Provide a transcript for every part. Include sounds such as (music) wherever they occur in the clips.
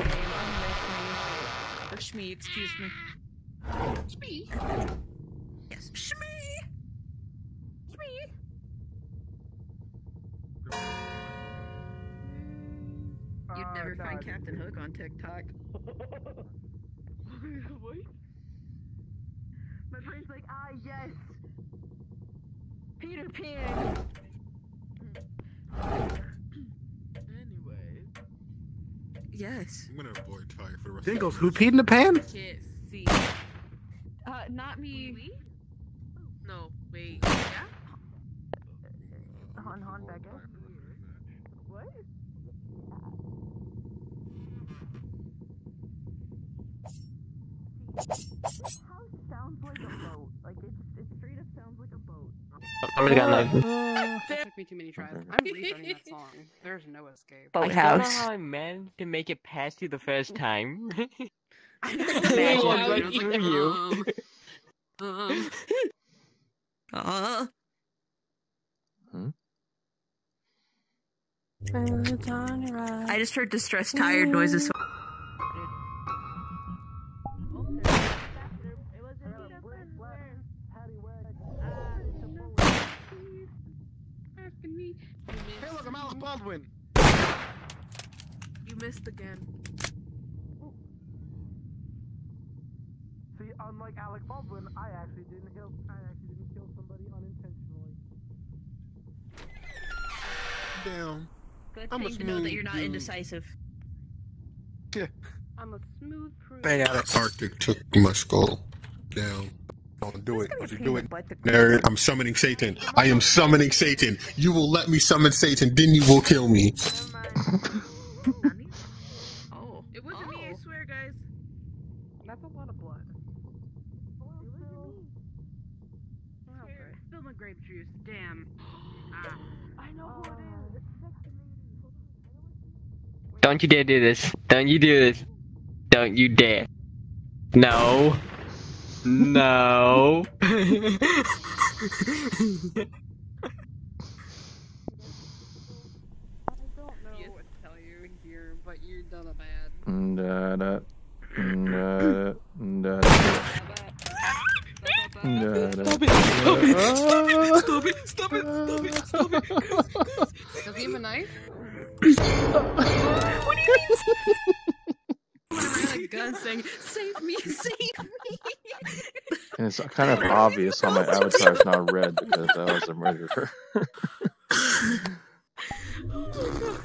actually. Or Shmee, excuse me. Shmee? Yes. I'm gonna avoid Ty for the rest Jingles, of who peed in the pan? Can't see. Uh, not me. No, wait. Yeah? Han Han Becca. What? This house sounds like a boat. Like it, it straight up sounds like a boat. Somebody got knife. That took me too many tries. Okay. I'm restarting that song. There's no escape. I don't know how I managed to make it past you the first time. (laughs) (laughs) Imagine. One (laughs) right through you. Um, Uh, I just heard distressed tired noises. So Baldwin. You missed again. See, unlike Alec Baldwin, I actually didn't kill. I actually didn't kill somebody unintentionally. Damn. good I'm a thing to know that you're not dude. indecisive. I'm a smooth prude. Bang at it. Arctic took my skull down. Don't do it. Don't you do it. the butt to- Nerd, I'm summoning Satan. I am summoning Satan. You will let me summon Satan, then you will kill me. (laughs) Oh, It wasn't me, I swear, guys. That's a lot of blood. Here, Spill my grape juice. Damn. Ah. I know who it is. Don't you dare do this. Don't you do this. Don't you dare. No. No. I don't know what to tell you here, but you've done a bad. Da da da da da. Stop it! Stop it! Stop it! Stop it! Stop it! Stop it! Does he have a knife? A gun saying, "Save me! (laughs) Save me!" And it's kind of obvious on my avatar it's not red because (laughs) I was a murderer.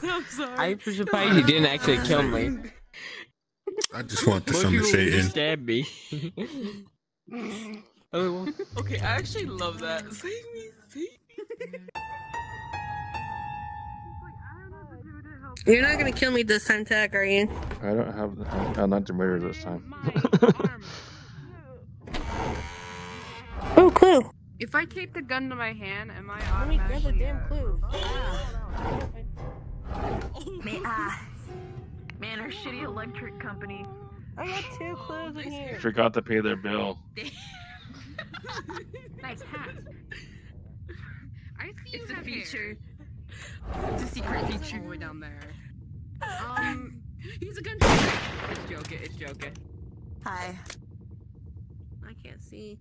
I'm sorry. I'm surprised you didn't actually kill me. I just want to Most summon people would Satan. stab me. (laughs) oh, Okay, I actually love that. Save me! Save me! You're not gonna kill me this time, Tag, are you? I don't have. I'm not the murderer this time. (laughs) Oh, clue. If I take the gun to my hand, am I Let me grab the damn uh, clue. Man, ah, man, our shitty electric company. I got two clues in here. Forgot to pay their bill. (laughs) Nice hat. (laughs) I see It's you a have feature. Hair. It's a secret feature. way down there. Um, (laughs) He's a gun. It's joking, it's joking. Hi. I can't see.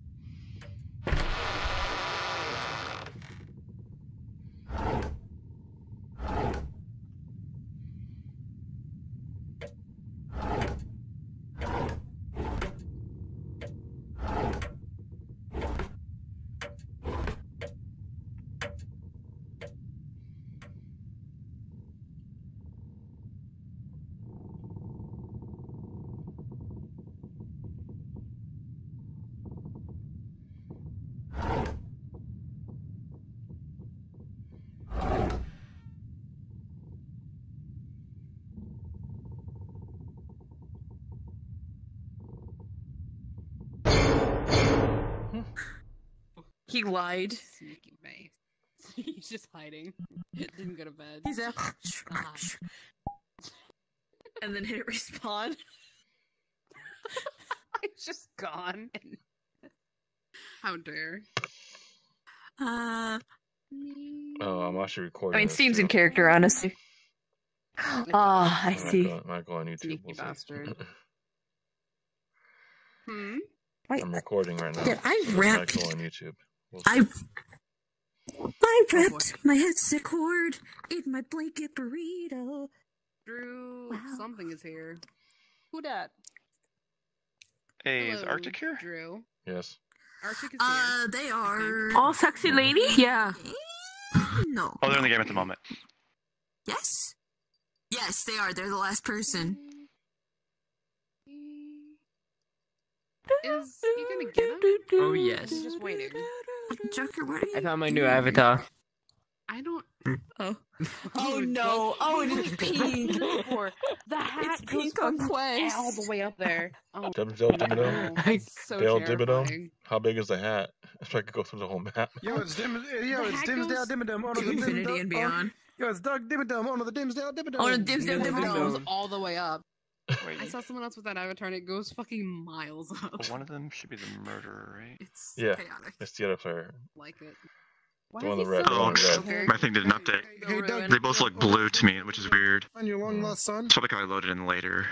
(laughs) He lied. sneaky face. (laughs) He's just hiding. Didn't go to bed. He's a. Ah. and then hit respawn. (laughs) He's just gone. How dare? Uh, Oh, I'm actually recording. I mean, this Steam's too. in character, honestly. (gasps) Oh, I Might see. go- Might go on YouTube. Sneaky we'll bastard. Hmm. Wait, I'm recording right now. Did I so it rap- Might go on YouTube. We'll I. I wrapped my headset cord in my blanket burrito. Drew, Wow. something is here. Who dat? Hey, is Arctic here? Drew. Yes. Arctic is Uh, they are. All sexy lady? Yeah. No. Oh, they're in the game at the moment. Yes. Yes, they are. They're the last person. Is he gonna get him? Oh yes. He's just waiting. Joker, what are I you? found my new avatar. I don't. Hmm. Oh. (laughs) Oh no! (laughs) Oh, it is pink. For the (laughs) hat It's pink on fucking Quest. all the way up there. Oh, Dub Dub Dimmadome. no. That's so Dale Dimmadome. How big is the hat? So I could go through the whole map. Yo, it's Dim, yo, The it's hat Dimmsdale goes Dimmadome. Owner To the infinity and oh. beyond. Yo, it's Doug Dimmadome. Owner of the Dimmsdale Dimmadome. Owner of the Dimmsdale The hat Dimmadome. goes all the way up. Wait, I saw someone else with that avatar and it goes fucking miles up. but one of them should be the murderer, right? It's Yeah. chaotic. It's the other player. Like it. Why The one is in red, so the red. okay? My thing did an update. Hey, Doug. They both look blue to me, which is weird. Find your long lost son. It's probably because I loaded in later.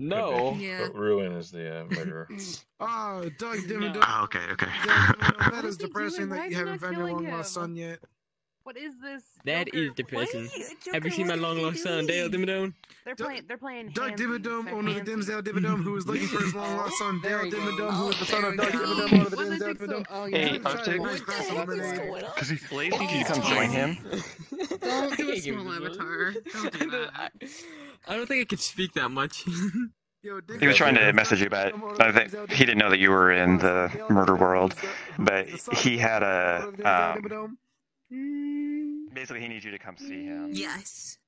No. Yeah. But Ruin is the uh, murderer. (laughs) Oh, Doug Dimmadome. Oh, okay, okay. Doug Dimmadome, That What is is he depressing doing? Why that is you haven't found your killing long lost son yet. What is this? That Joker? is depressing. Joker, Have you seen my long lost son, Dale doing? Dimmadome? They're playing. They're playing. Doug handsies. Dimmadome, They're owner of the. Dimmsdale Dimmadome, who is looking for his long lost son, Dale you go. Dimmadome, who is the son of Doug there Dimmadome, go. owner of the Dimmsdale they think so? Dimmadome. Oh Hey, yeah. Arctic. Nice crack on lemonade. Because he Blaze needs you come join him. Don't do (laughs) a I can't give small a fuck. avatar. Don't do (laughs) that. I don't think I could speak that much. (laughs) Yo, He was trying to message you, but I think he didn't know that you were in the murder world. But he had a. Um, Mm. basically, he needs you to come see him Yes.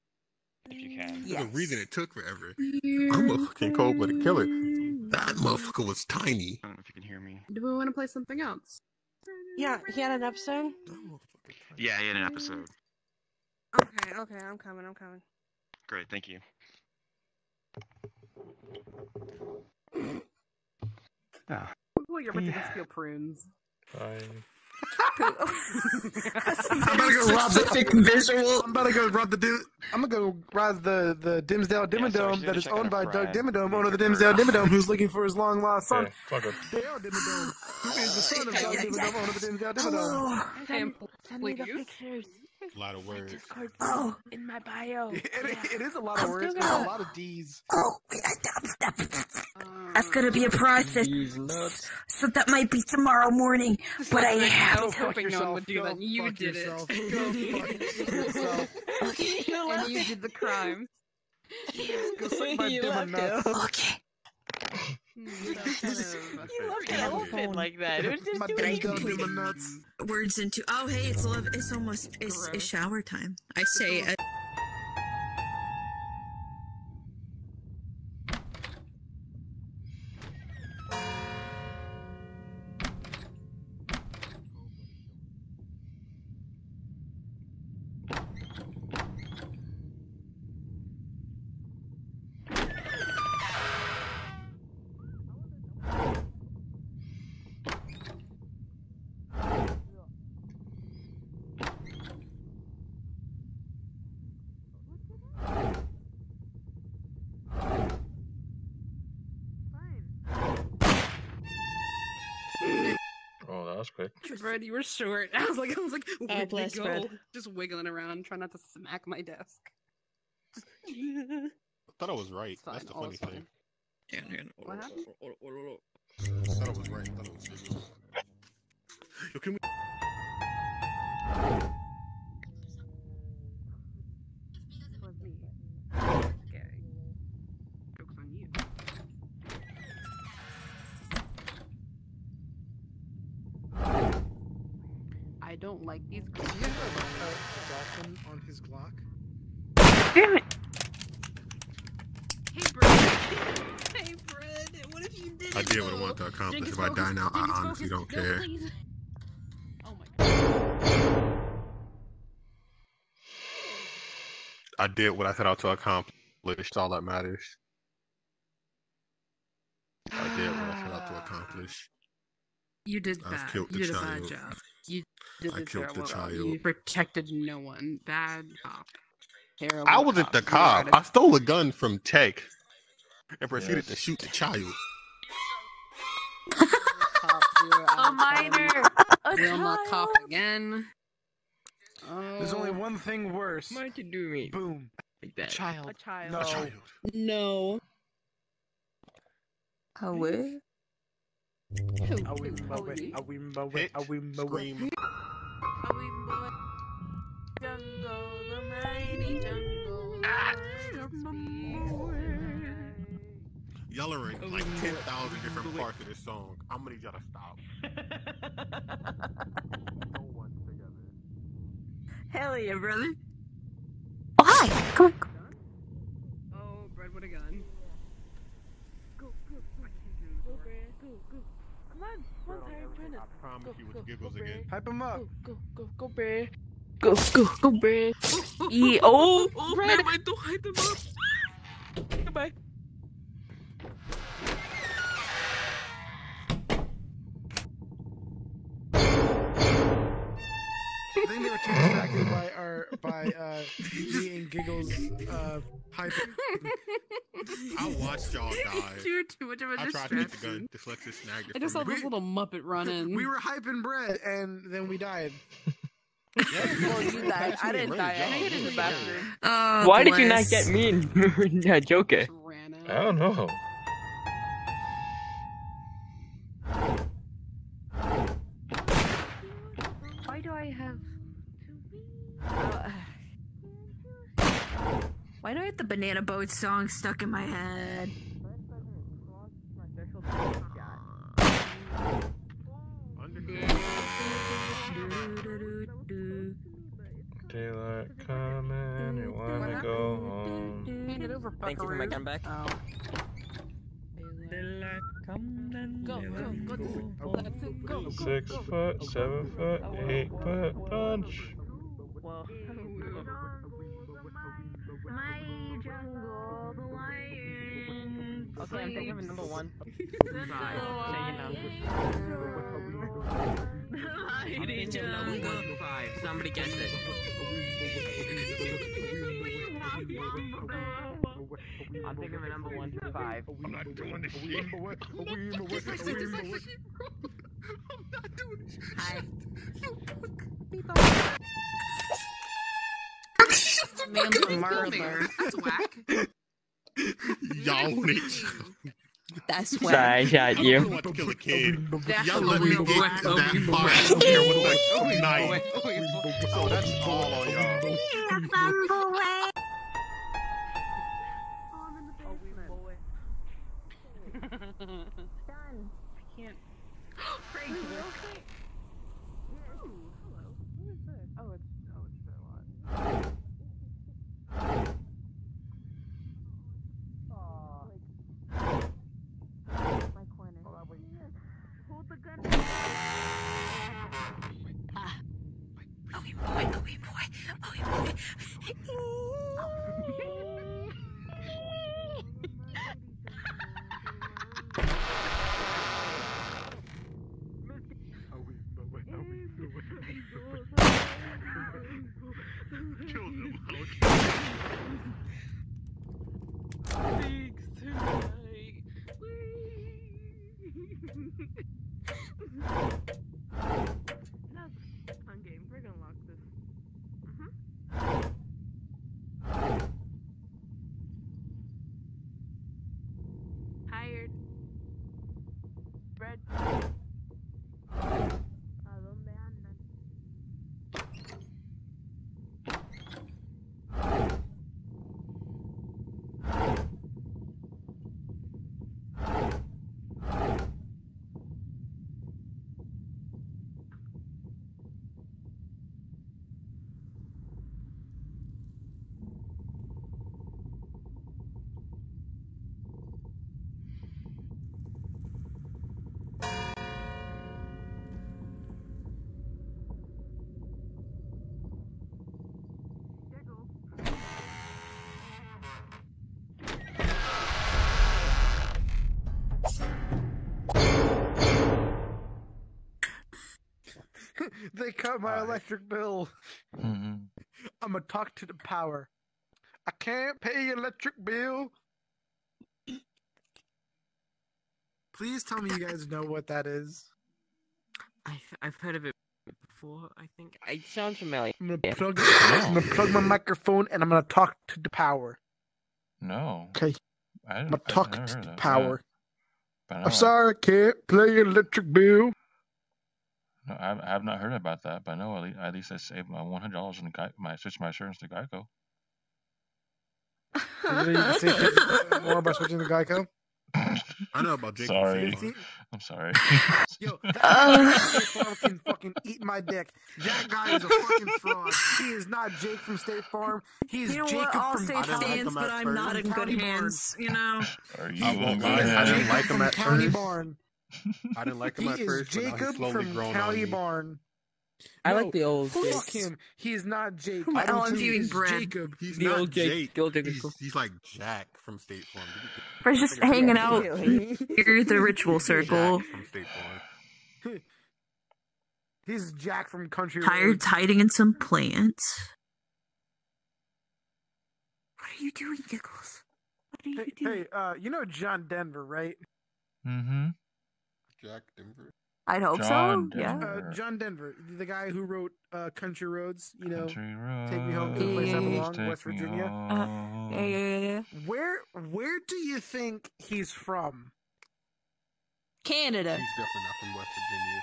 if you can. Yes. The reason it took forever. Mm. I'm a fucking cold blooded killer. That motherfucker was tiny. I don't know if you can hear me. Do we want to play something else? Yeah, he had an episode. That motherfucker tiny. Yeah, he had an episode. Okay, okay, I'm coming, I'm coming. Great, thank you. Oh, Well, you're about to steal prunes. Fine. (laughs) I'm about to go rob the Specific visual. I'm about to go rob the dude. I'm gonna go rob the the Dimmsdale Yeah, so Dimmadome she's that gonna is check owned by a Doug friend. Dimmadome, owner of the Make Dimmsdale Dimmadome, who's looking for his long lost son, Okay, fuck. Dale Dimmadome, (laughs) who is the son of Doug Yeah, yeah, Dimmadome, yeah. owner of the Dimmsdale oh, Dimmadome. Oh, Sam, Send me the please. pictures. A lot of words. Discord Oh. in my bio. (laughs) It, it is a lot of I'm words, still it's a gonna- lot of D's. oh, that's gonna be a uh, process. So that might be tomorrow morning. But I have. Go was fuck hoping no one yourself. would do Go that. You fuck did it. yourself. Go fuck yourself. (laughs) and you did the crime. Go suck my (laughs) You dimmer left nuts. Okay. Hmm, that's (laughs) kind of- You left an elephant like that. It was just My doing Dimmsdale anything. dimmer nuts. Words into. Oh, hey, it's love. It's almost. It's, it's shower time. I say. Uh, Fred, you were short. (laughs) I was like, I was like, where did bless go? Fred. Just wiggling around, trying not to smack my desk. I thought I was right. That's the all funny is fine. thing. What happened? I thought I was right. I thought it was visual. Yo, can we? I don't like these Do girls. you have a dolphin on his Glock? Damn it! Hey, Brad. Hey, Brad. What if you did I did what I wanted to accomplish. Jenkins, If I die focus. now, I honestly focus. don't care. please. Oh my god. I did what I set out to accomplish. All that matters. I did what I set out to (sighs) accomplish. You did I've bad. killed You the did a bad child. job. You did I killed the terrible child. You protected no one. Bad cop. Terrible I wasn't the cop. cop. I stole a gun from Tech and proceeded to shoot the child. (laughs) A minor. A Wilma child. cop again. Oh. There's only oh. one thing worse. Why'd you do me Boom. like that? Child. A child. No. A child. No. A what? Jungle, the mighty jungle. Y'all are in like 10,000 different parts of this song. I'm gonna need y'all to stop. no one together. Hell yeah, brother. Oh, hi. Come on Bread with a gun. Go, go, go. Go, Brad. Go, go. Come on. Come on, Tyler. Join us. I promise Go, you go, with giggles go, again. Hype him up. Go, go, go, go, Brad. Go, go, go, Brad. Yeah. Oh, Oh, Brad. man, don't hype him up. (laughs) Goodbye. Think they were too distracted by our by uh me and giggles uh hype. (laughs) I watched y'all (laughs) die. You're too much of a I tried to get the gun. Dyslexia snagged it I just saw this little Muppet (laughs) running. We were hyping bread and then we died. Well, you died. I didn't die. I hid in the bathroom. Oh, Why did you not get me in uh, Joker? I don't know. Why do I have the Banana Boat song stuck in my head? Daylight coming, you wanna go home. Hand it over, Thank you for my buckaroo. gun back. Oh. Go, go, go, go, Go, go, Six foot, seven foot, eight foot punch. Well. My jungle, the lion. Okay, I'm thinking of number one. Five. I'm thinking of number five. Somebody guess it. I'm thinking of number one to five. I'm not doing this shit. (laughs) Hi. Man's a murderer. That's whack. (laughs) Y'all want. That's why. Sorry, I shot I you. don't want to kill a kid. That's Y'all let me get whack. that oh, far out here with like knife. So oh, oh, that's all on y'all. Done. I can't. Craig, you okay? They my Alright. electric bill. Mhm. I'm gonna talk to the power. I can't pay electric bill. Please tell me you guys know what that is. I've, I've heard of it before, I think. It sounds familiar. I'm gonna Yeah. plug. I'm gonna plug my microphone and I'm gonna talk to the power. No. Okay. I, I'm gonna talk to the power. I I'm sorry, I can't play electric bill. No, I, I have not heard about that, but I know at least, at least I saved my one hundred dollars and Guy, my switch my insurance to Geico. Did you say (laughs) 50 more about switching to Geico? I know about Jake. Sorry, 50? I'm sorry. (laughs) Yo, that. State Farm can fucking eat my dick. That guy is a fucking fraud. He is not Jake from State Farm. He's You know Jacob what? All from state I didn't like stands, him but I'm not in good County hands. You know. Are you I won't in I didn't like him at County first. Barn. I didn't like him He at is first, but now he's Jacob slowly from grown County on me. Barn. I No, like the old Fuck Jake. him. He is not Jake. Who I I don't on think he's Brad? Jacob. He's The not old Jake- Jake. the old Jake he's, cool. he's like Jack from State Farm. We're just hanging out near (laughs) the ritual circle. Jack from State Farm. (laughs) He's Jack from Country Tired Roads. hiding in some plants. What are you doing, Giggles? What are you Hey, doing? hey, uh, you know John Denver, right? Mm-hmm. Jack Denver. I'd hope John so. Yeah. Uh, John Denver, the guy who wrote uh, Country Roads. You know, Country roads, Take Me Home to the Place I Belong, take West Virginia. home. Yeah, yeah, yeah, yeah. where where do you think he's from? Canada. He's definitely not from West Virginia.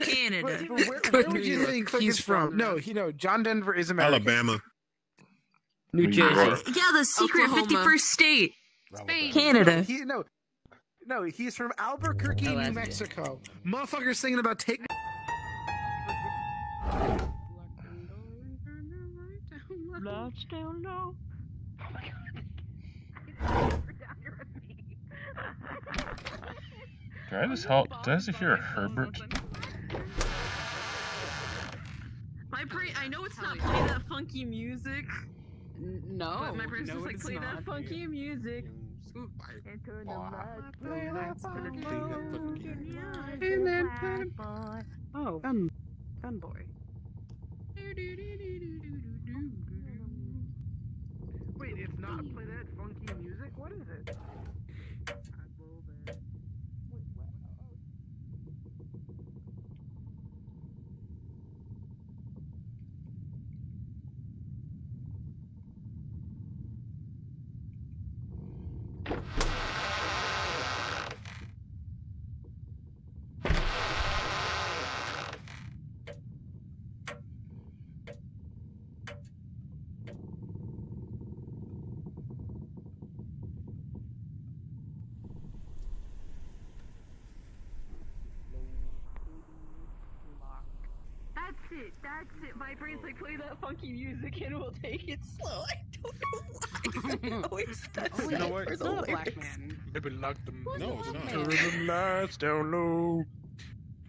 (laughs) Canada. Where, where, where would you think he's from? No, you know, John Denver is American. Alabama. New New Jersey. Yeah, the secret 51st state. Alabama. Canada. He no, no, he's from Albuquerque, oh, New Alaska. Mexico. Motherfucker singing about take. Lots down low. Oh Do I just help? Did I just hear Herbert? My brain, I know it's not play that funky music, no. but my brain's no, just like it's play not. that funky music. Ooh, And turn the Boy. lights Play that funky funky Oh, gun, gun boy. Wait, it's not play that funky music. What is it? That's it, that's it. My brain's like play that funky music and we'll take it slow. I don't know why. I always does Oh, You know that what? for It's the not a black man. Maybe lock them. No, it's not. Turn the lights down low.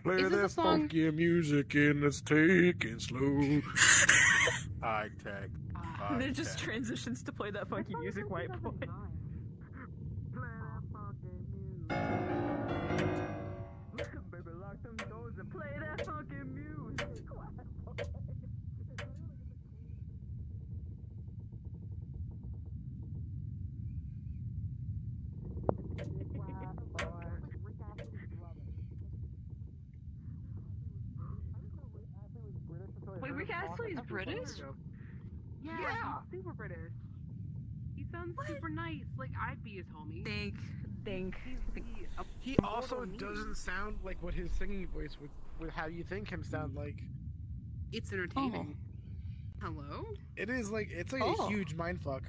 Play Is that funky music and let's take it slow. (laughs) High tech. (laughs) And it just transitions to play that funky music, white boy. He- also doesn't sound like what his singing voice would, would how you think him sound like. It's entertaining. Hello. It is like it's like Oh. a huge mindfuck.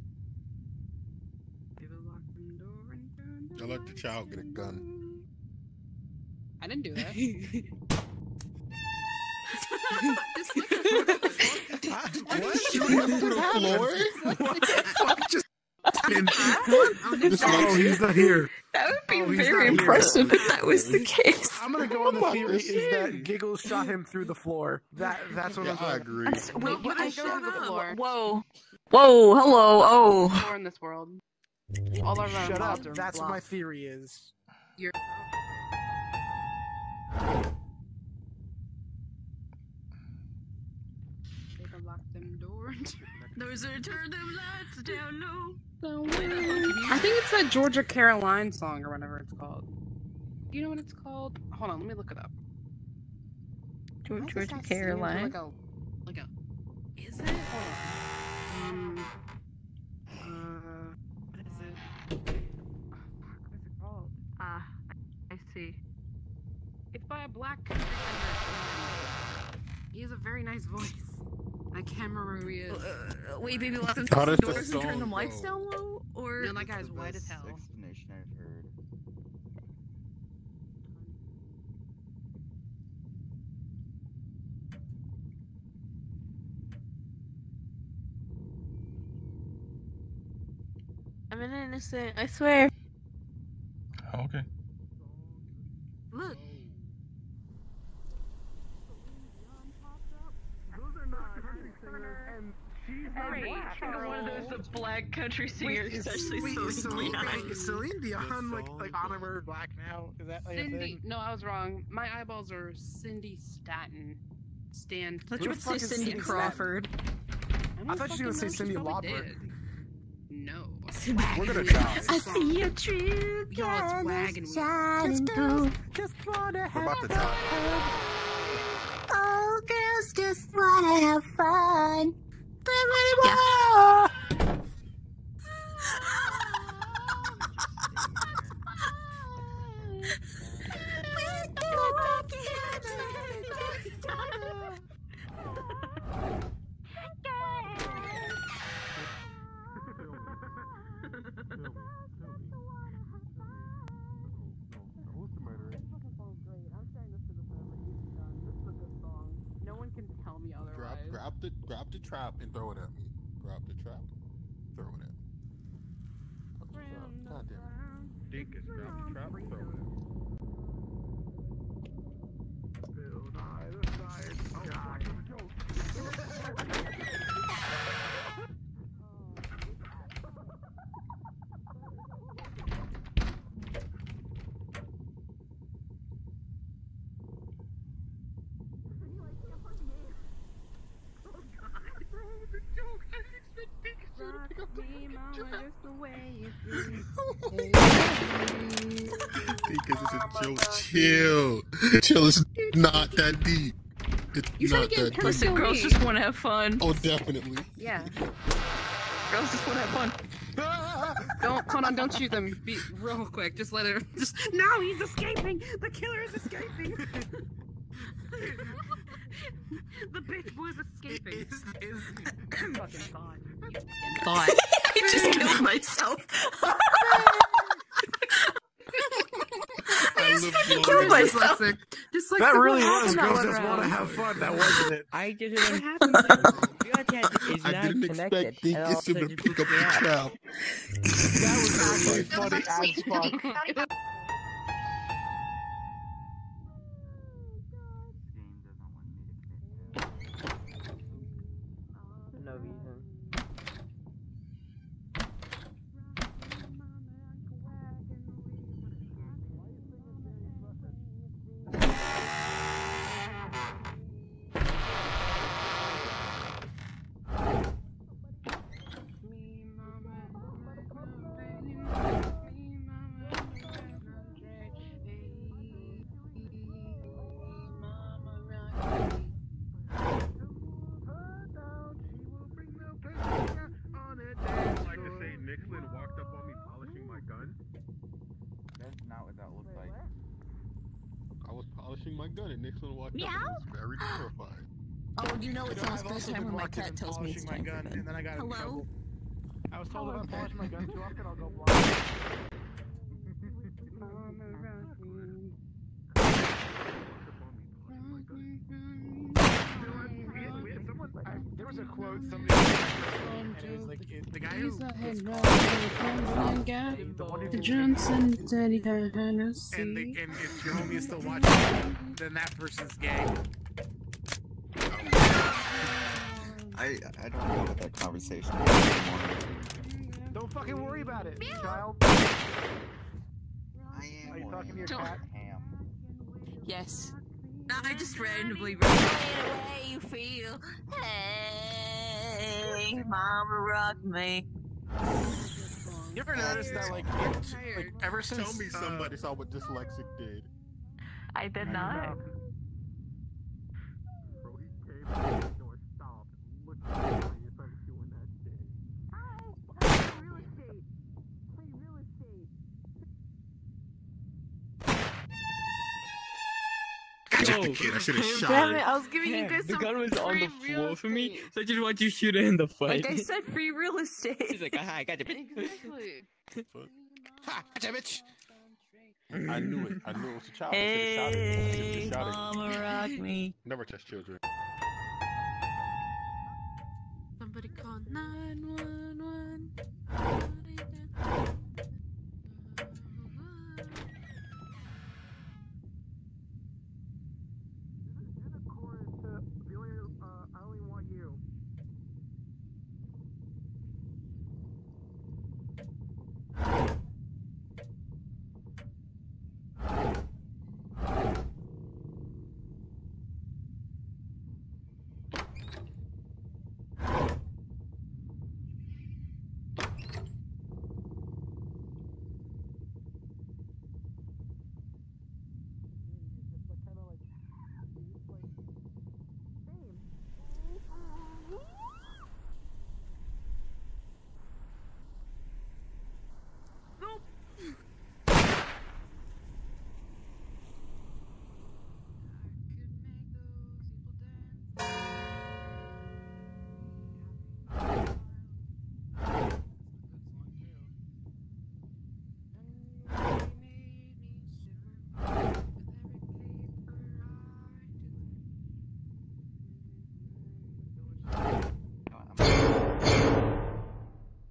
Baby, lock them door and turn the I let the child get a gun. I didn't do that. (laughs) (laughs) Just look (laughs) what? Shooting him through the floor? What the fuck just (laughs) happened? Just Oh, he's not here. That would be Oh, very not here. impressive if that was the case. I'm gonna go on the theory is that Giggles shot him through the floor. That that's what Yeah, I'm I going. agree. That's- wait, what? I didn't go to the floor. Whoa. Whoa, hello, oh. Floor in this world. All our Shut up. mobs are That's what my theory is. You're lock them doors. (laughs) Those are turn them lights down low. I think it's that Georgia Caroline song or whatever it's called. You know what it's called? Hold on, let me look it up. George, Georgia that sing? Is it Caroline. Like a, like a. Is it? Hold on. Um, uh, what is it? Oh, fuck, what is it called? Ah, I see. It's by a black country singer. He has a very nice voice. I can't remember who he is. Uh, wait, baby, lock them How does the doors and turn song them lights down low? Or No, that guy's white as hell. explanation I've heard. I'm an innocent, I swear. Oh, okay. Look. Right. One of those black country singers, Wait, is, especially wait, Celine Celine, Dion. wait, is Celine Dion like like honorary black now? Is that like Cindy. No, I was wrong. My eyeballs are Cindy Staten. Stan. Thought Who you would say Cindy Cindy Crawford. I thought you were gonna say Cyndi Lauper. Lauper. No. We're gonna die. I see your true Y'all, it's wagon wheel. shining through. Just wanna We're about to die. Oh, girls just wanna have fun. No one can tell me Grab, otherwise. grab the grab the trap and throw it at me. Grab the trap, throw it at me. Fucking trap. God damn it. Dinkus, grab the trap, throw it at me. (laughs) Dinkus, it's a oh joke. Chill. Chill. It's not that deep. It's You trying not to get that deep. personal Listen, girls just wanna have fun. Oh, definitely. Yeah. Girls just wanna have fun. Don't hold on. Don't shoot them. Be real quick. Just let it. Just no. He's escaping. The killer is escaping. (laughs) the bitch was escaping. Is, is, fucking thought. You fucking Thought. (laughs) I just killed myself. (laughs) I live fucking long killed enough. myself. Dyslexic. Dyslexic. that really was happened girls just want to have fun. That wasn't it. I didn't. happened? Is I didn't expect and Dinkus to just pick up booped the out. trap. (laughs) That was actually funny as fuck. Gun and Nixon walked up and was very terrified. (gasps) Oh, you know it's You know, almost I've also bedtime been when my cat tells me it's polishing my time for gun, bed. and then I got in Hello? I was told if I Hello, polish my gun too often, I'll go blind. There was a quote somebody and it was like it, the guy who was called The Johnson Daddy and, the, and if your homie is still (laughs) watching, then that person's gay. I I don't know what that conversation is anymore. Don't fucking worry about it, child. I am Are you talking to your about cat? Ham. Yes. I just randomly ran away. You feel. Hey. mama, rock me. You ever notice that, like, it- like ever since Tell me uh, somebody saw what dyslexic did. I did not. Gotcha, the kid. I should have shot Damn her. it, I was giving you guys the some gun was on the free real floor for me, so I just want you to shoot her in the foot. Like I said, free real estate. She's like, aha, I got you. Exactly. Ha! Gotcha, bitch. I knew it. I knew it was a child. I should have shot it. I should Hey, have shot it. mama, rock me. Never touch children.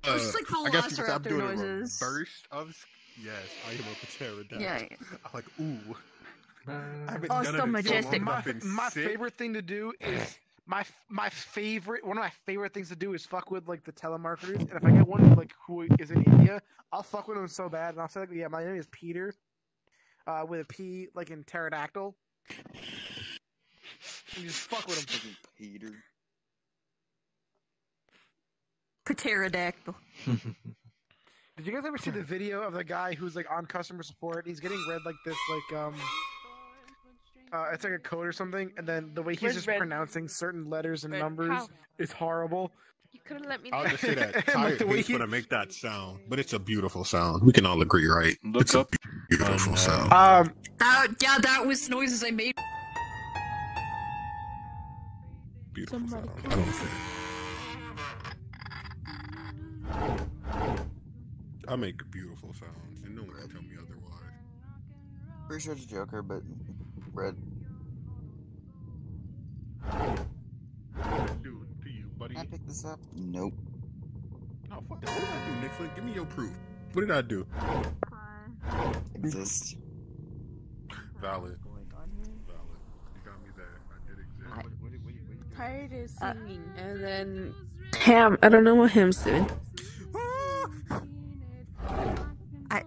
Or just like Uh, I guess you can Velociraptor stop doing noises. a burst of. Yes, I am a pterodactyl. Yeah. I'm like, ooh. I Oh, so majestic. long, My, my favorite thing to do is (laughs) my my favorite one of my favorite things to do is fuck with like the telemarketers. And if I get one like who is in India, I'll fuck with them so bad, and I'll say like, yeah, my name is Peter, uh, with a P like in pterodactyl. And just fuck with them. Peter. Pterodactyl. (laughs) Did you guys ever see the video of the guy who's like on customer support? He's getting read like this, like um, uh, it's like a code or something, and then the way he's Where's just red? pronouncing certain letters and Red, numbers how? is horrible. You could have let me I'll know. just say that (laughs) Like the way hates he- when I make that sound, but it's a beautiful sound. We can all agree, right? Look it's a up beautiful on, uh, sound. Um, That, yeah, that was noises I made. Beautiful somebody sound. I don't care. I make beautiful sounds, and no one can tell me otherwise. Pretty sure it's Joker, but red. Dude, to you, buddy. Can I pick this up? Nope. No, fuck that. What did I do, Nick Flynn? Give me your proof. What did I do? Exist. Valid. Valid. You got me there. I did exist. Tired is Uh, singing, and then Ham. I don't know what Ham's doing. I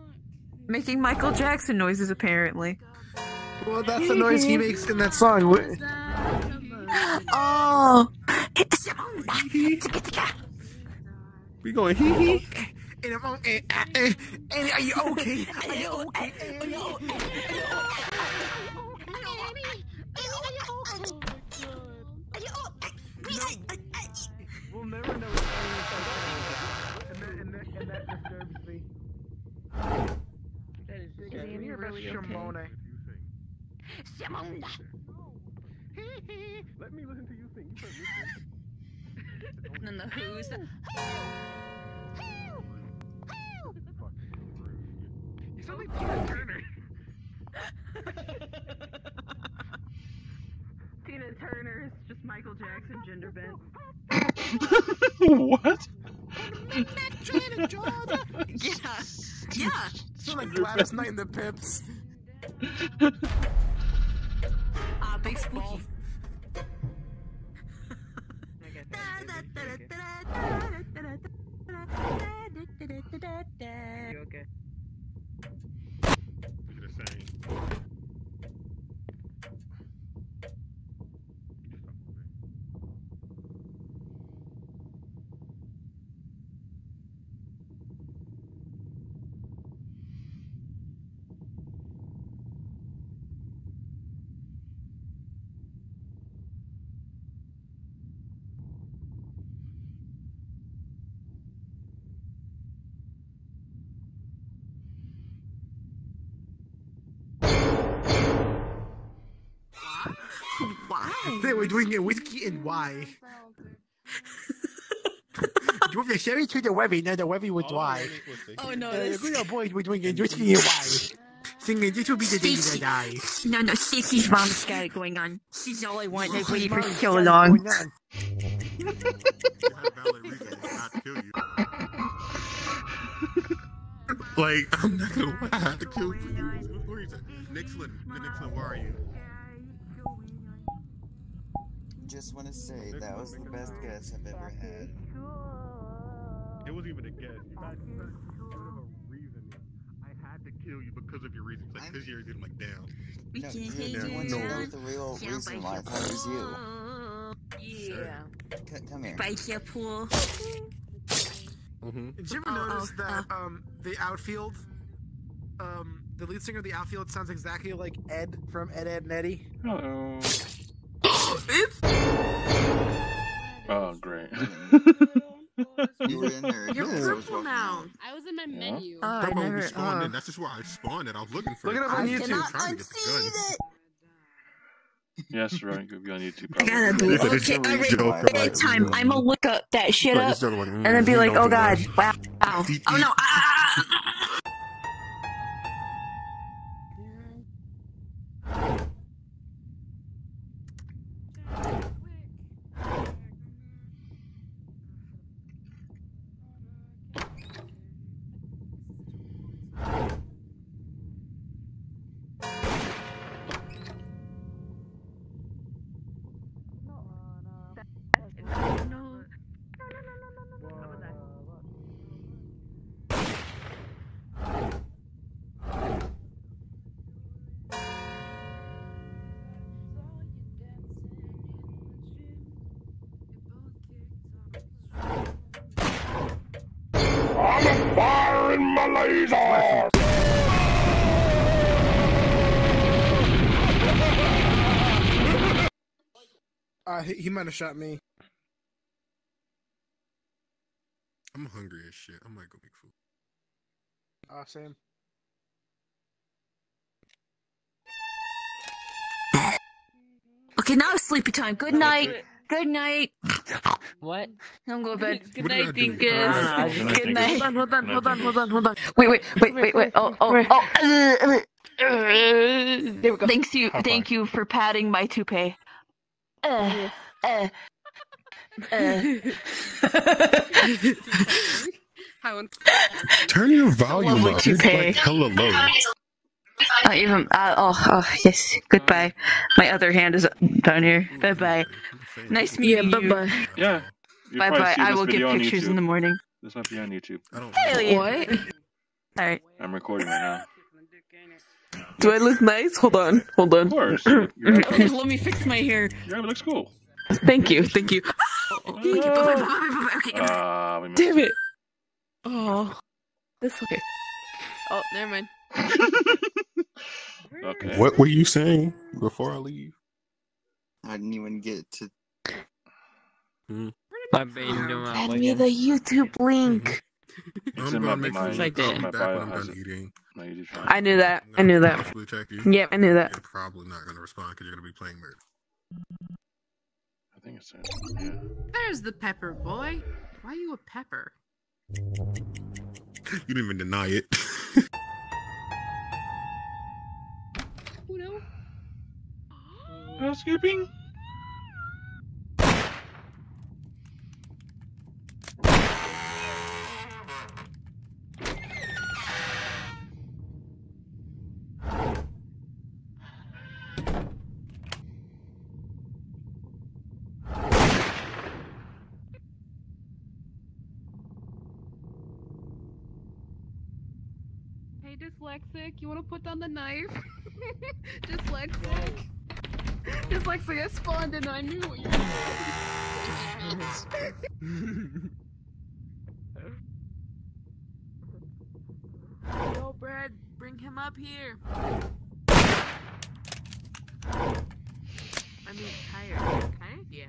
making Michael Jackson noises apparently. well, that's the noise he makes in that song. Wh- (gasps) Oh, We going hee hee. And, I'm on- and, and, and are you okay? Are you okay? We'll never know what any of that and that, and that, and that disturbs me. That is Yeah, Andy you're about really okay? Shimone. Let me listen to you sing. You start listening. (laughs) and then the Who's. You sound like Tina Turner. (laughs) Tina Turner is just Michael Jackson gender bent. (laughs) what? Yeah, yeah. Sound like Gladys Knight and the Pips. Ah, big spooky. (laughs) You okay? Today we're drinking whiskey and why. Drove the sherry to the webby, now the webby was dry. Oh no, Uh, this. good old boys were drinking whiskey and why. Singing, this will be the day that I die. No, no, Stacy's mom's got it going on. She's all I want. I've waited for so long. going on. You have valid reasons not to kill you. like, I'm not gonna lie, I had to kill for you. Where is it? Nixon, Nixon, where are you? Just want to say that was the best guess I've ever had. It wasn't even a guess. You had you had a reason. I had to kill you because of your reasons. Like, because you're I'm like, damn. We No, can you hate the you. one to know the real reason why I thought it was you. Yeah. C- come here. Spice your pool. Mm-hmm. Did you ever Oh, notice oh, that um the outfield, um the lead singer of the outfield sounds exactly like Ed from Ed Ed and Eddie? Hello. Oh, great. You were in there. You're yes, purple now. I was in my Yeah. menu. Oh, I That's never. spawned Oh. in. That's just where I spawned it. I was looking for Look it. it up on I YouTube. trying Cannot to get the gun. yes, right. Could be on YouTube. I gotta probably. be It's okay. Alright, joke, right time. I'm gonna look up that shit Like, up this other and then be mm, like, oh god, wow, wow. Oh no, ah! Uh, he, he might have shot me. I'm hungry as shit. I might go make food. Uh, same. Okay, now it's sleepy time. Good night. Good night. What? I'm going to bed. Good night, do? Dinkus. Good night. Hold on, hold on, hold on, hold on. Wait, wait, wait, wait, wait. Oh, oh, oh. (laughs) There we go. Thanks you, thank you for patting my toupee. Uh, uh, uh. How Turn your volume Lovely up. It's toupee. like hella low. Uh, even uh, oh, oh yes. Goodbye. My other hand is down here. Bye bye. Nice Yeah, meeting bye you. bye. Yeah. Bye bye. I will get pictures YouTube. in the morning. This might be on YouTube. I don't Hell yeah. What? (laughs) All right. I'm recording right now. Do I look nice? Hold on, hold on. Of course. Your your (clears throat) Okay, let me fix my hair. hair looks cool. Thank you, thank you. Okay, bye bye bye bye bye. Okay. Uh, Damn it. Oh, This okay. Oh, never mind. (laughs) Okay. What were you saying before I leave? I didn't even get to. Mm-hmm. My baby doing Send me the YouTube (laughs) mm-hmm. link. I'm in gonna make my- food. like that. I'll be my back bio when I'm has done eating. My YouTube. I knew that. I knew that. possibly check you. Yep, I knew that. You're probably not gonna respond because you're gonna be playing murder. I think it's yeah. There's the pepper boy. Why are you a pepper? You didn't even deny it. Who know? Housekeeping. You want to put down the knife? (laughs) dyslexic. Dyslexic, I spawned and I knew what you were doing. Yo, Brad, bring him up here. I mean, tired. Okay? Yeah.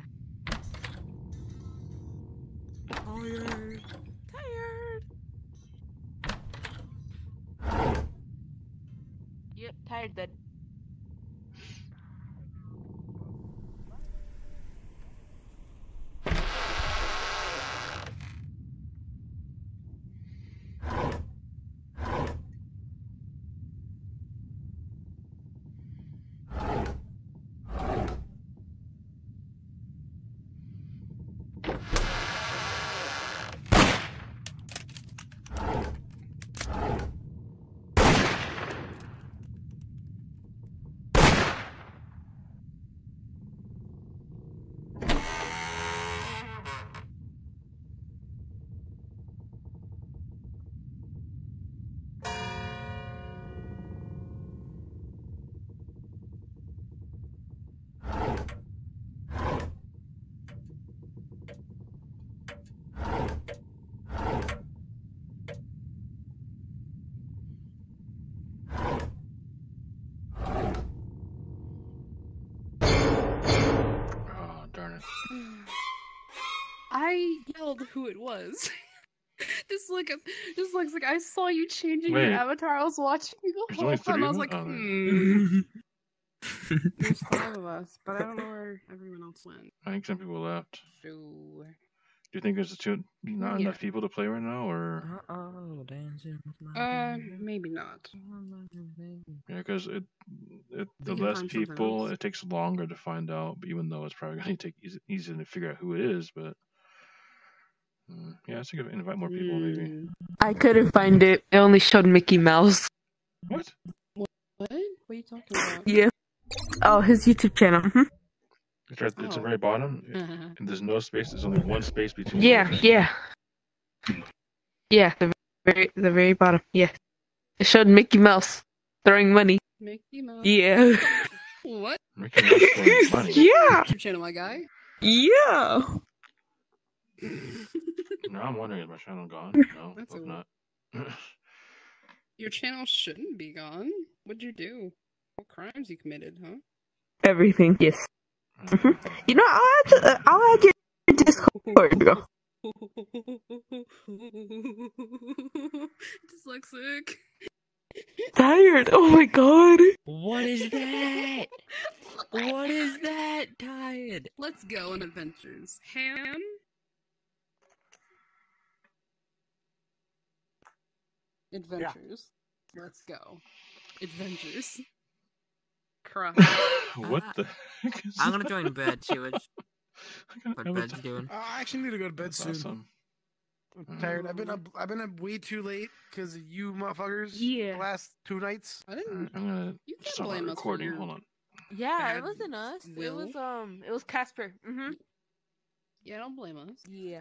Tired. Tired. Yep, tired then. I yelled who it was. (laughs) This look at this looks like I saw you changing Wait. your avatar. I was watching you the whole time. I was like, hmm. There's (laughs) five of us, but I don't know where everyone else went. I think some people left. So Do you think there's too not Yeah. enough people to play right now, or Oh, dancing with my uh maybe not. yeah, because it, it the less people, it takes longer to find out. Even though it's probably going (laughs) to take easy, easy to figure out who it is, but mm, yeah, I think if invite more people maybe. I couldn't find it. It only showed Mickey Mouse. What? What? What are you talking about? (laughs) Yeah. Oh, his YouTube channel. mhm. It's right. It's at the Oh. very bottom, and there's no space. There's only one space between. Yeah, words. yeah. Yeah, the very the very bottom. Yeah. It showed Mickey Mouse throwing money. Mickey Mouse. Yeah. What? Mickey Mouse throwing (laughs) money. Yeah. YouTube channel, my guy. Yeah. (laughs) No, I'm wondering is my channel gone? (laughs) No, That's hope a- not. (laughs) Your channel shouldn't be gone. What'd you do? What crimes you committed, huh? Everything. Yes. Mhm. You know, I'll add, to, uh, I'll add your Discord. Bro. (laughs) Dyslexic. Tired. Oh my god. What is that? What is that, Tired? Let's go on adventures. Ham. Adventures. Let's go. Adventures. Cry. (laughs) what the? heck is I'm gonna join bed, Chewage. (laughs) I What haven't- bed's doing? I actually need to go to bed That's soon. awesome. I'm tired. I've been up. I've been up way too late because of you motherfuckers. Yeah. The last two nights. I didn't. I'm gonna You can't stop my blame us recording. Hold on. Yeah, Bad it wasn't us. It was um, it was Casper. Mm-hmm. Yeah, don't blame us. Yeah.